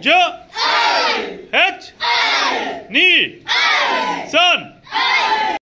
J H Ni Sun